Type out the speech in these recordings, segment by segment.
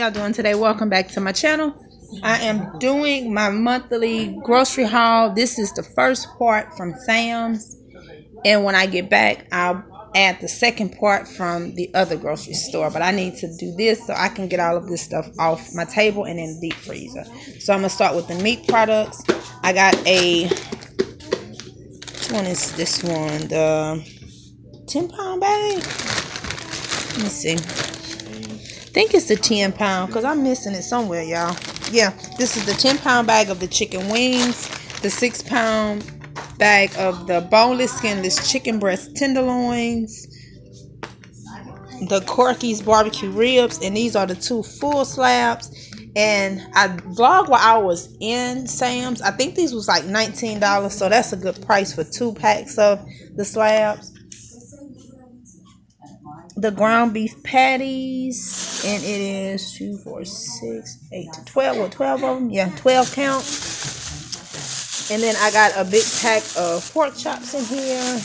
y'all doing today? Welcome back to my channel. I am doing my monthly grocery haul. This is the first part from Sam's. And when I get back, I'll add the second part from the other grocery store. But I need to do this so I can get all of this stuff off my table and in the deep freezer. So I'm to start with the meat products. I got a, which one is this one? The 10 pound bag? Let me see. Think it's the 10 pound because I'm missing it somewhere, y'all. Yeah, this is the 10 pound bag of the chicken wings, the 6 pound bag of the boneless, skinless chicken breast tenderloins, the Corky's barbecue ribs, and these are the two full slabs. And I vlogged while I was in Sam's. I think these was like $19, so that's a good price for two packs of the slabs. The ground beef patties, and it is two, four, six, eight to twelve. Well, twelve of them, yeah, twelve count. And then I got a big pack of pork chops in here.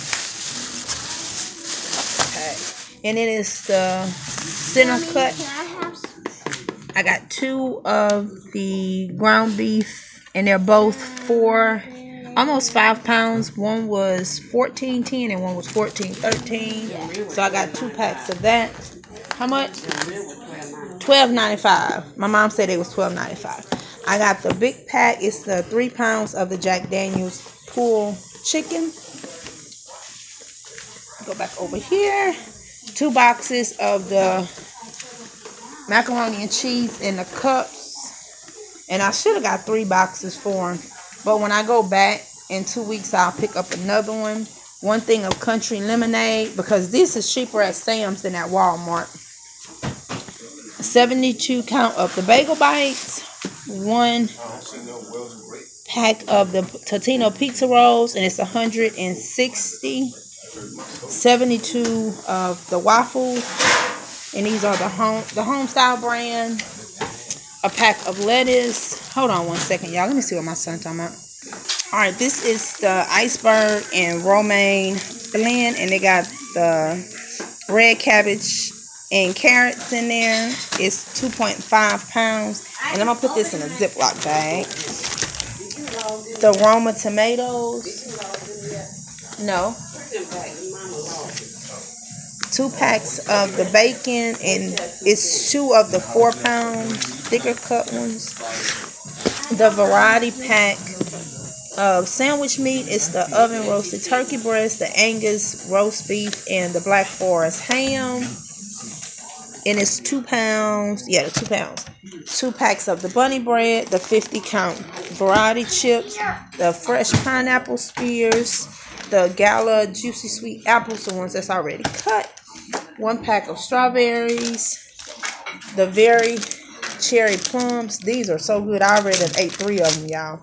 Okay. And it is the center cut. I got two of the ground beef, and they're both four, almost five pounds. One was fourteen ten, and one was fourteen thirteen. So I got two packs of that. How much? Twelve ninety five. My mom said it was twelve ninety five. I got the big pack. It's the three pounds of the Jack Daniels pool chicken. Go back over here. Two boxes of the macaroni and cheese in the cups. And I should have got three boxes for them. But when I go back in two weeks, I'll pick up another one. One thing of country lemonade because this is cheaper at Sam's than at Walmart. 72 count of the bagel bites one pack of the Totino pizza rolls, and it's 160. 72 of the waffles, and these are the home the home style brand. A pack of lettuce. Hold on one second, y'all. Let me see what my son's talking about. All right, this is the iceberg and romaine blend, and they got the red cabbage and carrots in there. It's 2.5 pounds. And I'm to put this in a Ziploc bag. The Roma tomatoes. No. Two packs of the bacon. And it's two of the four pound thicker cut ones. The variety pack of sandwich meat is the oven roasted turkey breast, the Angus roast beef, and the Black Forest ham and it's two pounds. Yeah, two pounds. Two packs of the bunny bread, the 50 count variety chips, the fresh pineapple spears, the Gala juicy sweet apples, the ones that's already cut. One pack of strawberries, the very cherry plums. These are so good. I already ate three of them, y'all.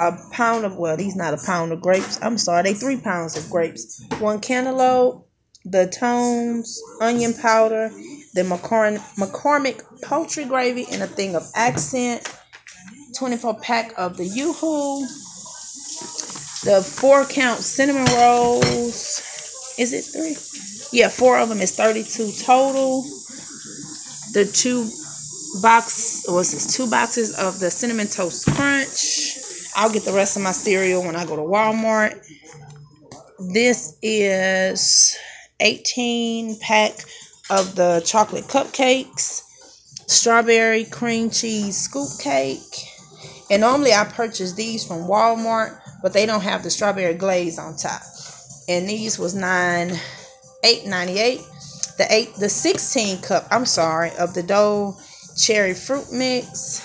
A pound of well, these not a pound of grapes. I'm sorry, they three pounds of grapes. One cantaloupe, the Tone's onion powder, the McCormick, McCormick poultry gravy, and a thing of accent. 24 pack of the Yoo-Hoo. The four count cinnamon rolls. Is it three? Yeah, four of them is 32 total. The two box, was this two boxes of the cinnamon toast crunch. I'll get the rest of my cereal when I go to Walmart. This is 18 pack of the chocolate cupcakes, strawberry cream cheese scoop cake. And normally I purchase these from Walmart, but they don't have the strawberry glaze on top. And these was nine eight ninety eight. The eight the 16 cup, I'm sorry, of the Dole cherry fruit mix.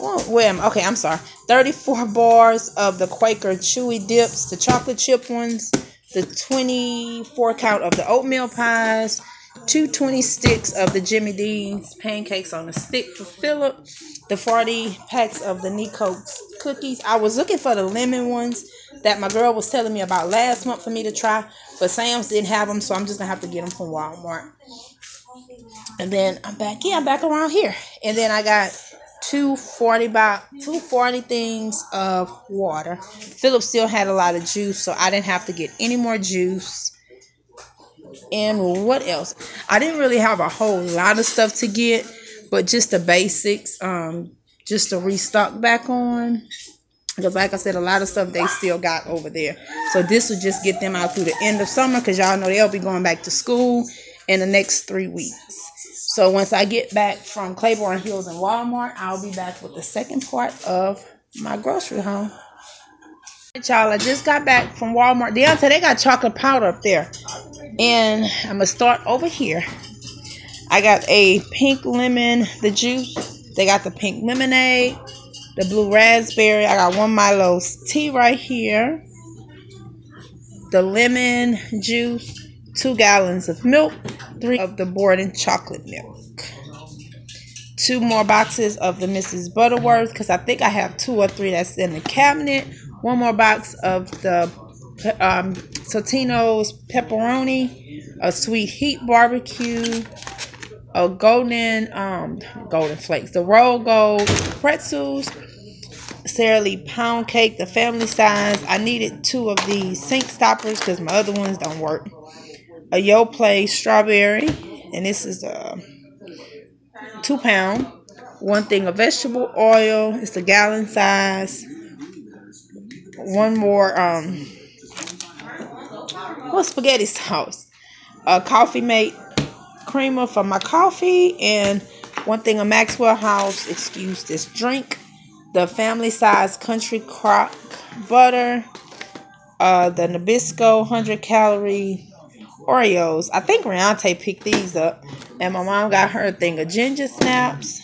Oh, Well, okay, I'm sorry. 34 bars of the Quaker Chewy Dips, the chocolate chip ones, the 24 count of the oatmeal pies, 220 sticks of the Jimmy Dean's pancakes on a stick for Philip, the 40 packs of the Nekot cookies. I was looking for the lemon ones that my girl was telling me about last month for me to try, but Sam's didn't have them, so I'm just gonna have to get them from Walmart. And then I'm back, yeah, I'm back around here. And then I got two forty 40 by two 40 things of water. Philip still had a lot of juice, so I didn't have to get any more juice. And what else? I didn't really have a whole lot of stuff to get, but just the basics, um, just to restock back on. Because like I said, a lot of stuff they still got over there. So this will just get them out through the end of summer because y'all know they'll be going back to school in the next three weeks. So once I get back from Claiborne Hills and Walmart, I'll be back with the second part of my grocery haul. Y'all, I just got back from Walmart. Deontay, they got chocolate powder up there. And I'm going to start over here. I got a pink lemon, the juice. They got the pink lemonade, the blue raspberry. I got one Milo's tea right here. The lemon juice, two gallons of milk, three of the Borden chocolate milk. Two more boxes of the Mrs. Butterworth because I think I have two or three that's in the cabinet one more box of the um, Totino's pepperoni, a sweet heat barbecue, a golden um golden flakes, the Rold Gold pretzels, Sara Lee pound cake, the family size. I needed two of these sink stoppers because my other ones don't work. A Yoplait strawberry, and this is a two pound. One thing of vegetable oil. It's a gallon size one more um what spaghetti sauce a coffee mate creamer for my coffee and one thing of maxwell house excuse this drink the family size country crock butter uh the nabisco 100 calorie oreos i think Riante picked these up and my mom got her thing of ginger snaps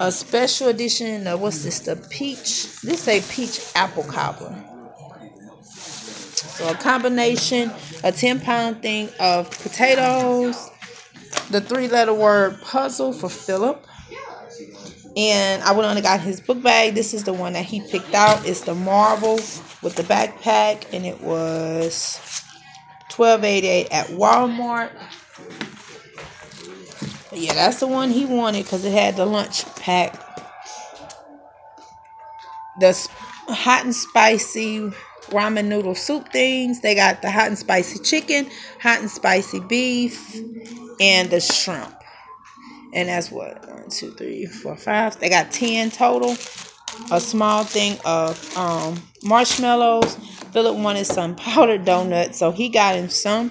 a special edition of what's this? The peach. This a peach apple cobbler. So a combination, a 10 pound thing of potatoes, the three letter word puzzle for Philip. And I went on and got his book bag. This is the one that he picked out. It's the Marvel with the backpack, and it was twelve eighty eight at Walmart yeah, that's the one he wanted because it had the lunch pack. The hot and spicy ramen noodle soup things. They got the hot and spicy chicken, hot and spicy beef, and the shrimp. And that's what one, two, three, four, five. They got ten total. A small thing of um, marshmallows. Philip wanted some powdered donuts, so he got him some.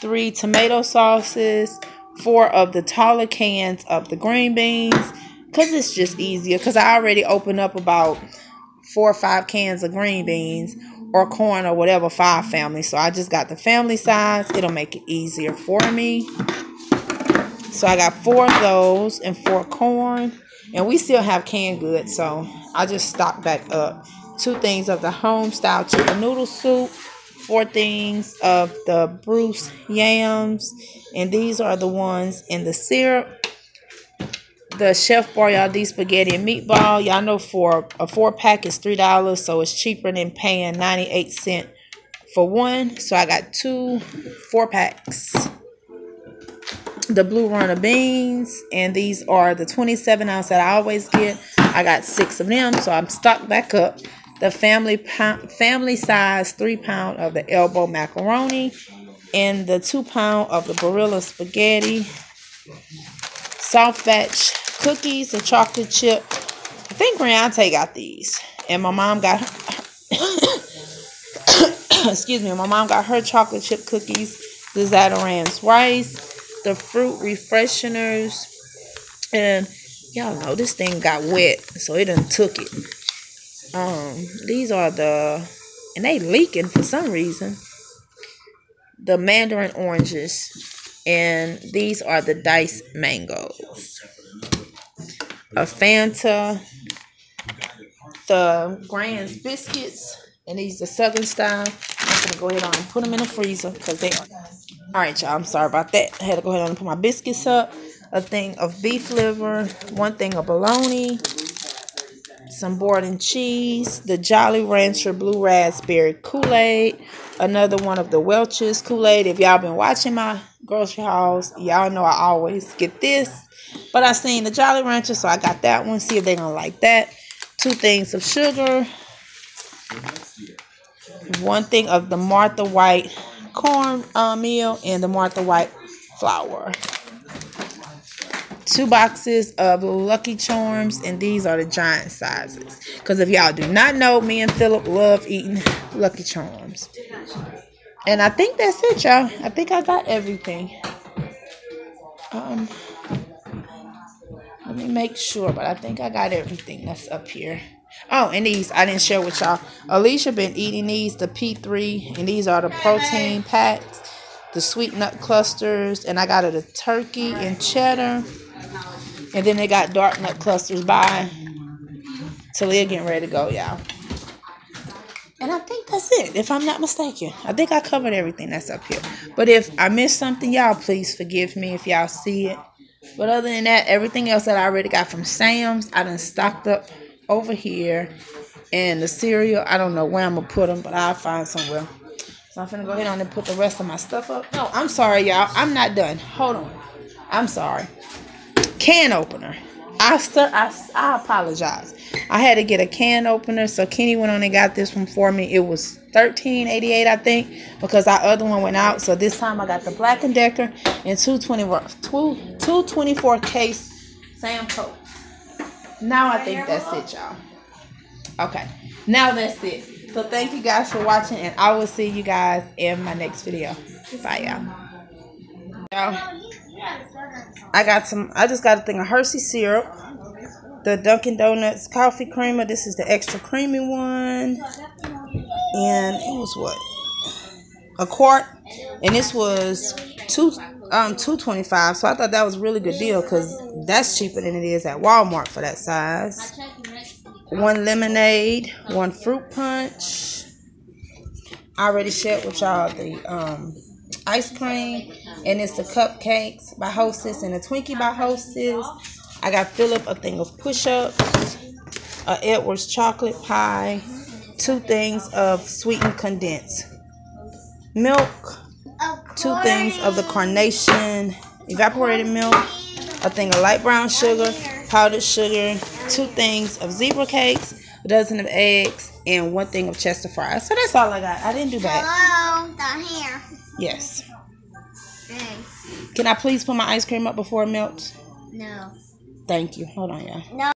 Three tomato sauces, four of the taller cans of the green beans because it's just easier because I already opened up about four or five cans of green beans or corn or whatever five family so I just got the family size it'll make it easier for me so I got four of those and four corn and we still have canned goods so I just stocked back up two things of the home style chicken noodle soup four things of the Bruce yams, and these are the ones in the syrup. The Chef Boyardee spaghetti and meatball. Y'all know for a four pack is three dollars, so it's cheaper than paying ninety eight cent for one. So I got two four packs. The blue runner beans, and these are the 27 ounce that I always get. I got six of them, so I'm stocked back up the family pound, family size three pound of the elbow macaroni, and the two pound of the Barilla spaghetti, soft batch cookies, and chocolate chip. I think Riante got these, and my mom got. excuse me, my mom got her chocolate chip cookies, the Zatarain's rice, the fruit refresheners, and y'all know this thing got wet, so it done took it. Um, these are the, and they leaking for some reason. The mandarin oranges, and these are the diced mangoes. A Fanta, the Grand's biscuits, and these are Southern style. I'm gonna go ahead on and put them in the freezer because they are. All right, y'all. I'm sorry about that. I had to go ahead and put my biscuits up. A thing of beef liver, one thing of bologna, some Borden cheese, the Jolly Rancher Blue Raspberry Kool-Aid, another one of the Welch's Kool-Aid. If y'all been watching my grocery hauls, y'all know I always get this. But I seen the Jolly Rancher, so I got that one. See if they gonna like that. Two things of sugar. One thing of the Martha White corn uh, meal and the Martha White flour. Two boxes of Lucky Charms, and these are the giant sizes. Because if y'all do not know, me and Philip love eating Lucky Charms. And I think that's it, y'all. I think I got everything. Um, let me make sure, but I think I got everything that's up here. Oh, and these I didn't share with y'all. Alicia been eating these, the P3, and these are the protein packs, the sweet nut clusters, and I got it a turkey and cheddar. And then they got dark nut clusters by Talia getting ready to go, y'all. And I think that's it, if I'm not mistaken. I think I covered everything that's up here. But if I missed something, y'all please forgive me if y'all see it. But other than that, everything else that I already got from Sam's, I done stocked up over here. And the cereal, I don't know where I'm going to put them, but I'll find somewhere. So I'm going to go ahead on and put the rest of my stuff up. No, I'm sorry, y'all. I'm not done. Hold on. I'm sorry. Can opener. I, st- I, I apologize. I had to get a can opener, so Kenny went on and got this one for me. It was thirteen eighty eight, I think, because our other one went out. So this time I got the Black and Decker and two twenty two two twenty four case Sam Coke. Now I think that's it, y'all. Okay, now that's it. So thank you guys for watching, and I will see you guys in my next video. Bye, y'all. I got some, I just got a thing of Hershey syrup. The Dunkin' Donuts coffee creamer. This is the extra creamy one. And it was what? A quart. And this was two um two twenty five. So I thought that was a really good deal because that's cheaper than it is at Walmart for that size. One lemonade, one fruit punch. I already shared with y'all the um ice cream, and it's the cupcakes by Hostess and a Twinkie by Hostess. I got Philip a thing of push-ups, a Edwards chocolate pie, two things of sweetened condensed milk, two things of the carnation evaporated milk, a thing of light brown sugar, powdered sugar, two things of zebra cakes, a dozen of eggs, and one thing of Chester fries. So that's all I got. I didn't do that. Hello, down here. Yes. Can I please put my ice cream up before it melts? No. Thank you. Hold on, y'all. No.